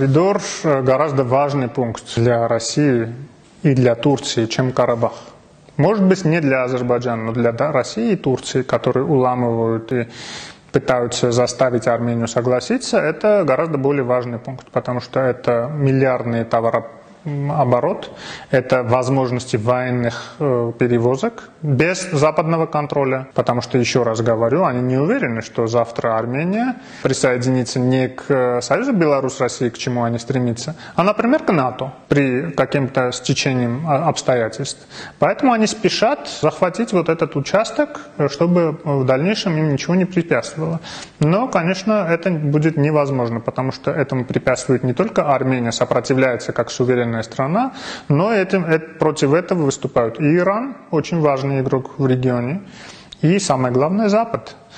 Коридор гораздо важный пункт для России и для Турции, чем Карабах. Может быть, не для Азербайджана, но для России и Турции, которые уламывают и пытаются заставить Армению согласиться, это гораздо более важный пункт, потому что это миллиардные товарообороты оборот, это возможности военных э, перевозок без западного контроля, потому что, еще раз говорю, они не уверены, что завтра Армения присоединится не к Союзу Беларусь-России, к чему они стремятся, а, например, к НАТО при каким-то стечением обстоятельств. Поэтому они спешат захватить вот этот участок, чтобы в дальнейшем им ничего не препятствовало. Но, конечно, это будет невозможно, потому что этому препятствует не только Армения, сопротивляется как суверенная суверенная страна, но этим, против этого выступают и Иран, очень важный игрок в регионе, и самое главное Запад –